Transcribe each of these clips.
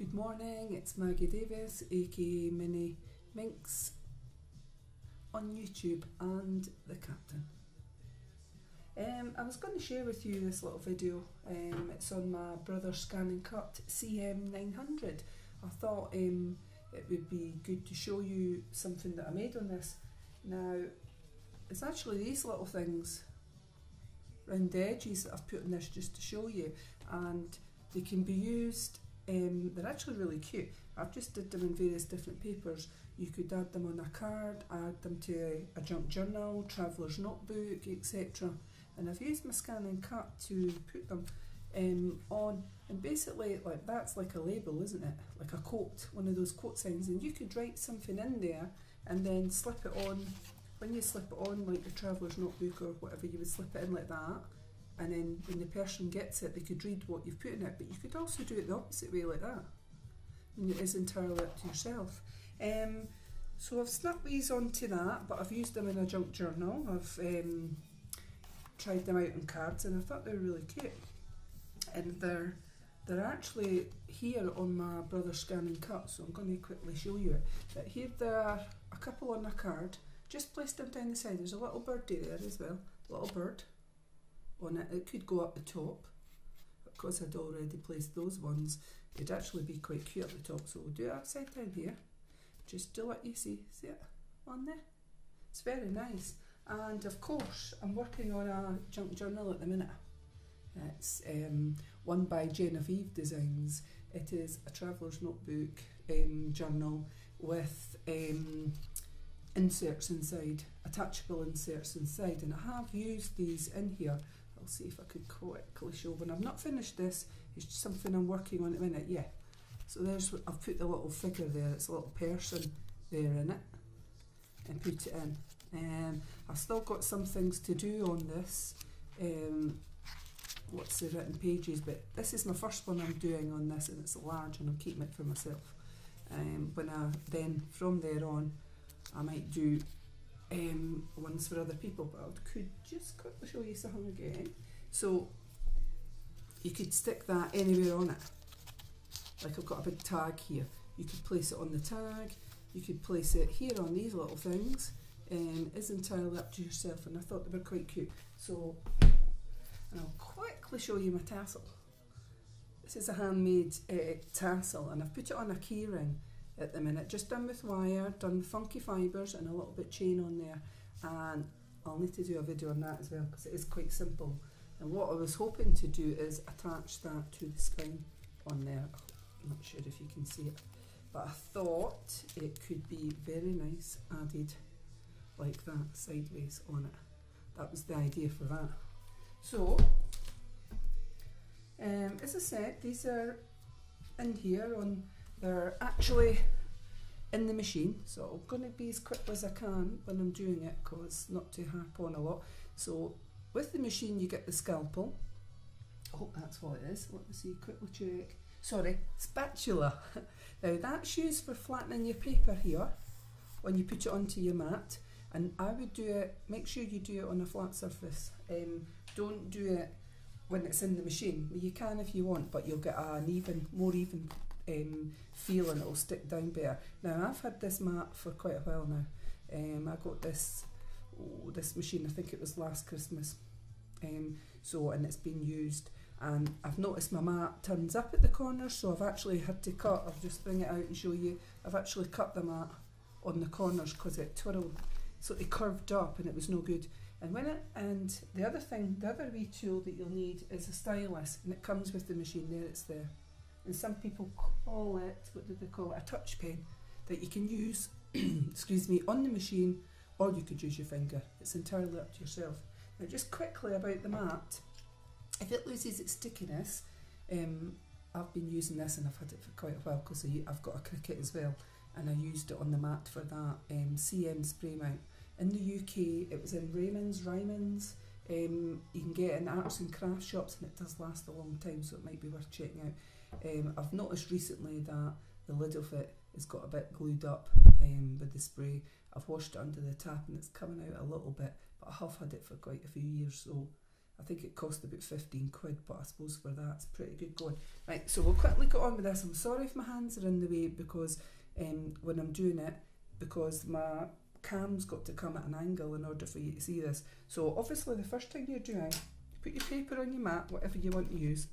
Good morning, it's Maggie Davis, aka Minnie Minx, on YouTube and the Captain. Um, I was going to share with you this little video. Um, it's on my Brother ScanNCut CM900. I thought um, it would be good to show you something that I made on this. Now, it's actually these little things around the edges that I've put on this just to show you, and they can be used. Um, they're actually really cute. I've just did them in various different papers. You could add them on a card, add them to a, a junk journal, traveller's notebook, etc and I've used my ScanNCut to put them um, on. And basically like that's like a label isn't it? Like a quote one of those quote signs. And you could write something in there and then slip it on. When you slip it on like the traveller's notebook or whatever you would slip it in like that and then when the person gets it they could read what you've put in it but you could also do it the opposite way like that and it is entirely up to yourself um, so I've snapped these onto that but I've used them in a junk journal I've um, tried them out on cards and I thought they were really cute. And they're they're actually here on my Brother's ScanNCut, so I'm going to quickly show you it. But here there are a couple on a card, just placed them down the side. There's a little birdie there as well, little bird on it. It could go up the top. Because I'd already placed those ones, it'd actually be quite cute at the top. So we'll do it upside down here, just do let you see. See it on there? It's very nice. And of course, I'm working on a junk journal at the minute. It's um, one by Genevieve Designs. It is a traveller's notebook um, journal with um, inserts inside, attachable inserts inside. And I have used these in here. I'll see if I could quickly show when I've not finished this. It's something I'm working on at the minute. Yeah. So there's I've put the little figure there. It's a little person there in it, and put it in. Um, I've still got some things to do on this. Um, what's the written pages, but this is my first one I'm doing on this, and it's large, and I'm keeping it for myself. Um, when I then from there on, I might do um, ones for other people, but I could just quickly show you something again. So you could stick that anywhere on it. Like I've got a big tag here. You could place it on the tag. You could place it here on these little things um, is entirely up to yourself and I thought they were quite cute. So, and I'll quickly show you my tassel. This is a handmade uh, tassel and I've put it on a keyring at the minute, just done with wire, done with funky fibres and a little bit chain on there and I'll need to do a video on that as well because it is quite simple. And what I was hoping to do is attach that to the spine on there. I'm not sure if you can see it, but I thought it could be very nice added like that sideways on it. That was the idea for that. So, um, as I said, these are in here on, they're actually in the machine. So I'm going to be as quick as I can when I'm doing it because not to harp on a lot. So with the machine you get the scalpel. I hope that's what it is. Let me see, quickly check. Sorry, spatula. now that's used for flattening your paper here when you put it onto your mat and I would do it make sure you do it on a flat surface um, don't do it when it's in the machine you can if you want but you'll get an even more even um, feel and it'll stick down better now I've had this mat for quite a while now um, I got this oh, this machine I think it was last Christmas um, so and it's been used and I've noticed my mat turns up at the corners so I've actually had to cut I'll just bring it out and show you I've actually cut the mat on the corners because it twirled so it curved up and it was no good. And when it and the other thing, the other wee tool that you'll need is a stylus, and it comes with the machine. There, it's there. And some people call it what do they call it? A touch pen that you can use. excuse me, on the machine, or you could use your finger. It's entirely up to yourself. Now, just quickly about the mat. If it loses its stickiness, um, I've been using this and I've had it for quite a while because I've got a Cricut as well and I used it on the mat for that um, CM spray mount. In the UK, it was in Raymond's, Ryman's. Um, you can get it in arts and crafts shops, and it does last a long time, so it might be worth checking out. Um, I've noticed recently that the lid of it has got a bit glued up um, with the spray. I've washed it under the tap and it's coming out a little bit, but I have had it for quite a few years, so I think it cost about 15 quid, but I suppose for that it's pretty good going. Right, so we'll quickly get on with this. I'm sorry if my hands are in the way because um, when I'm doing it, because my cam's got to come at an angle in order for you to see this. So obviously the first thing you're doing, put your paper on your mat, whatever you want to use.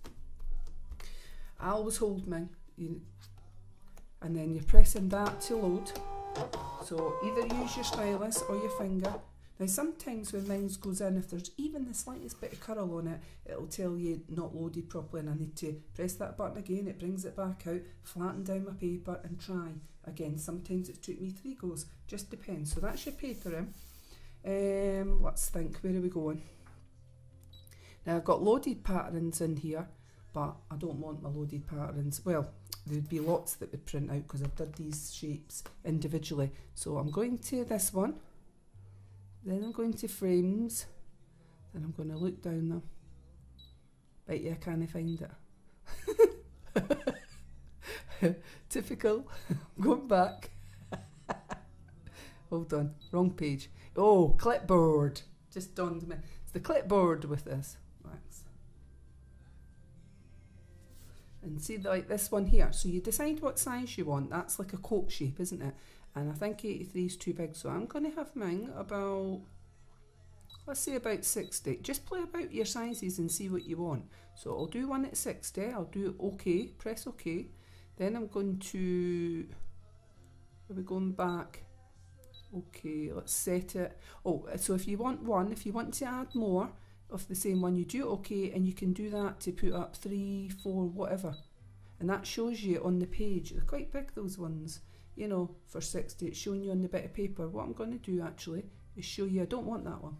I always hold mine, you, and then you're pressing that to load. So either use your stylus or your finger. Now sometimes when mine goes in, if there's even the slightest bit of curl on it, it'll tell you not loaded properly and I need to press that button again, it brings it back out, flatten down my paper and try. Again, sometimes it took me three goes, just depends. So that's your paper in. Um, let's think, where are we going? Now I've got loaded patterns in here, but I don't want my loaded patterns. Well, there'd be lots that would print out because I've done these shapes individually. So I'm going to this one, then I'm going to frames, then I'm going to look down them. Right, yeah, I can't find it. Typical. going back. Hold on, wrong page. Oh, clipboard. Just dawned me. It's the clipboard with this. And see like this one here. So you decide what size you want. That's like a coat shape isn't it? And I think 83 is too big. So I'm going to have mine about let's say about 60 just play about your sizes and see what you want. So I'll do one at 60 I'll do OK press OK then I'm going to are we going back? Okay let's set it. Oh so if you want one if you want to add more of the same one you do okay and you can do that to put up three four whatever. And that shows you on the page they're quite big those ones. You know for 60 it's showing you on the bit of paper. What I'm going to do actually is show you I don't want that one.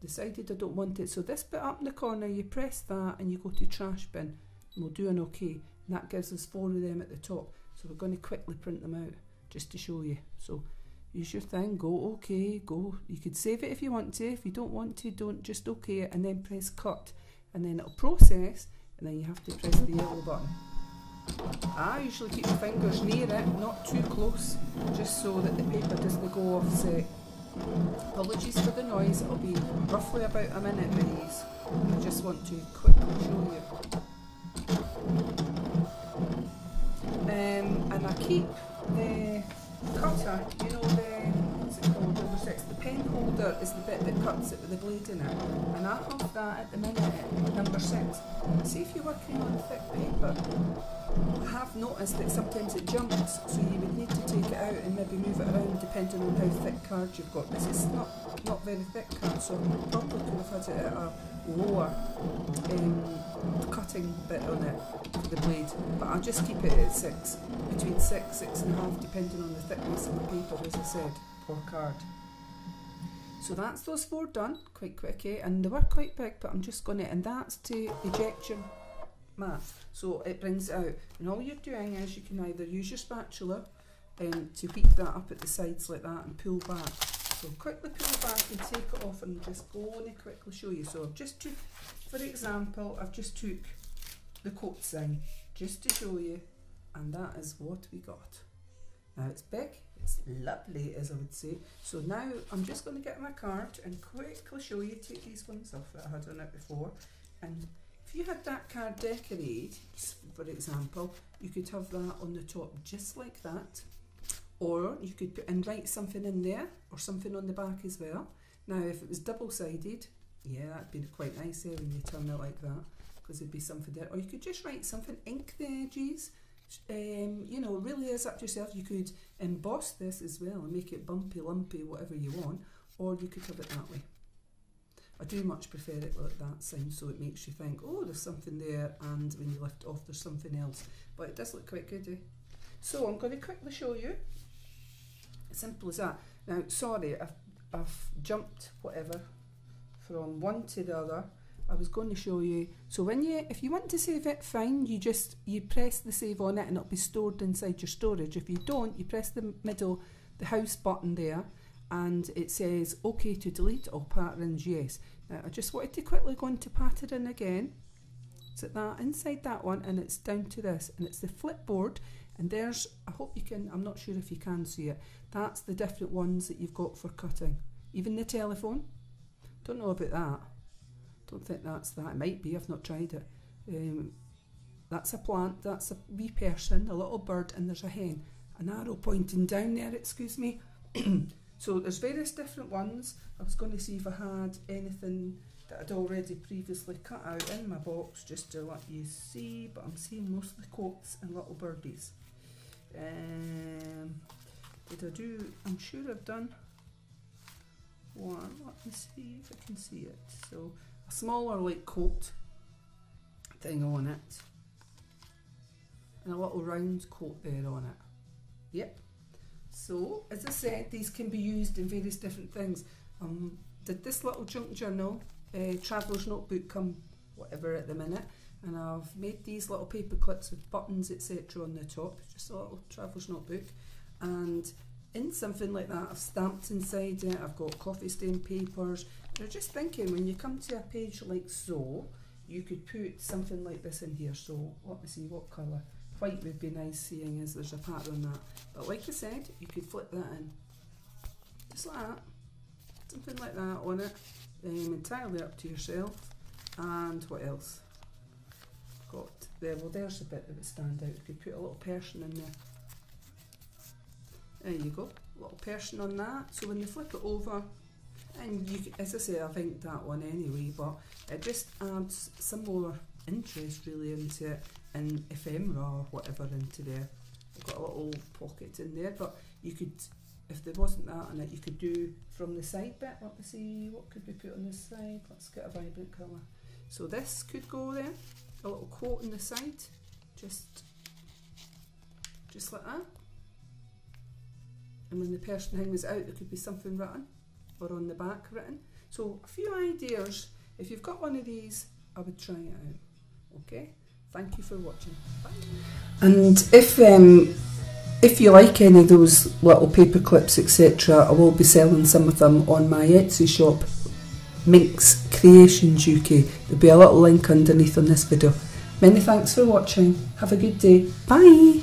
Decided I don't want it. So this bit up in the corner you press that and you go to trash bin. And we'll do an okay. And that gives us four of them at the top. So we're going to quickly print them out just to show you. So use your thing, go okay, go. You could save it if you want to. If you don't want to, don't just okay it and then press cut and then it'll process and then you have to press the yellow button. I usually keep my fingers near it, not too close, just so that the paper doesn't go offset. Apologies for the noise, it'll be roughly about a minute with. I just want to quickly show you. Um, and I keep the cutter, you know the, what's it called, number six, the pen holder is the bit that cuts it with the blade in it. And I have that at the minute number six. See if you're working on thick paper, I have noticed that sometimes it jumps, so you would need to take it out and maybe move it around depending on how thick card you've got. This is not, not very thick card, so probably could have had it at a lower um, cutting bit on it, the blade, but I'll just keep it at six, between six, six and a half, depending on the thickness of the paper, as I said, or card. So that's those four done, quite quick, eh? and they were quite big, but I'm just going to, and that's to ejection mat. So it brings it out, and all you're doing is you can either use your spatula um, to beat that up at the sides like that and pull back, so quickly pull back and take it off and just go and quickly show you. So I've just took, for example, I've just took the coat thing just to show you and that is what we got. Now it's big, it's lovely as I would say. So now I'm just going to get my card and quickly show you, take these ones off that I had on it before and if you had that card decorated, for example, you could have that on the top just like that or you could put and write something in there or something on the back as well. Now if it was double sided, yeah that'd be quite nice there when you turn it like that because there'd be something there. Or you could just write something, ink the edges, um, you know, really is up to yourself. You could emboss this as well and make it bumpy, lumpy, whatever you want, or you could have it that way. I do much prefer it like that so it makes you think, oh, there's something there, and when you lift off, there's something else. But it does look quite good. Eh? So I'm going to quickly show you Simple as that. Now, sorry, I've, I've jumped whatever from one to the other. I was going to show you. So when you, if you want to save it, fine. You just you press the save on it, and it'll be stored inside your storage. If you don't, you press the middle, the house button there, and it says OK to delete all patterns. Yes. Now I just wanted to quickly go into pattern again. So that inside that one, and it's down to this, and it's the flipboard. And there's, I hope you can, I'm not sure if you can see it, that's the different ones that you've got for cutting. Even the telephone, don't know about that. don't think that's that. It might be, I've not tried it. Um, that's a plant, that's a wee person, a little bird, and there's a hen. An arrow pointing down there, excuse me. so there's various different ones. I was going to see if I had anything that I'd already previously cut out in my box just to let you see, but I'm seeing mostly quotes and little birdies. Um, did I do, I'm sure I've done one, let me see if I can see it. So a smaller like coat thing on it and a little round coat there on it. Yep. So, as I said, these can be used in various different things. Um, did this little junk journal, uh, traveller's notebook, come whatever at the minute, and I've made these little paper clips with buttons etc. on the top, just a little traveller's notebook, and in something like that, I've stamped inside it. I've got coffee stain papers. I'm just thinking when you come to a page like so, you could put something like this in here. So let me see what colour white would be nice seeing as there's a pattern on that. But like I said, you could flip that in. Just like that. Something like that on it. Um, entirely up to yourself. And what else? Got there, well there's a bit that would stand out. You could put a little person in there. There you go, a little person on that. So when you flip it over, and you, as I say, I think that one anyway, but it just adds some more interest really into it and ephemera or whatever into there. I've got a little pocket in there, but you could, if there wasn't that in it, you could do from the side bit. Let me see, what could we put on this side? Let's get a vibrant colour. So this could go there, a little quote on the side, just, just like that. And when the person hangs out, there could be something written, or on the back written. So a few ideas. If you've got one of these, I would try it out. Okay. Thank you for watching. Bye. And if um, if you like any of those little paper clips, etc., I will be selling some of them on my Etsy shop, Minx Creations UK. There'll be a little link underneath on this video. Many thanks for watching. Have a good day. Bye.